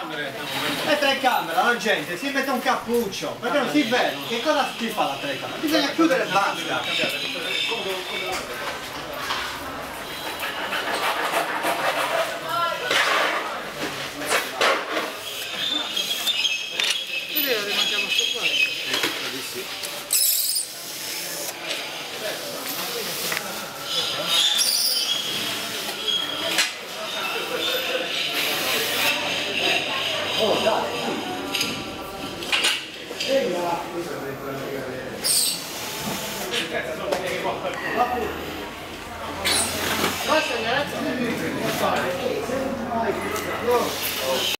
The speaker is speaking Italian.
telecamere. Le telecamere, la gente si mette un cappuccio, perché non si vede. Che cosa si fa la telecamera? Bisogna chiudere e basta. Sto qua. Gracias.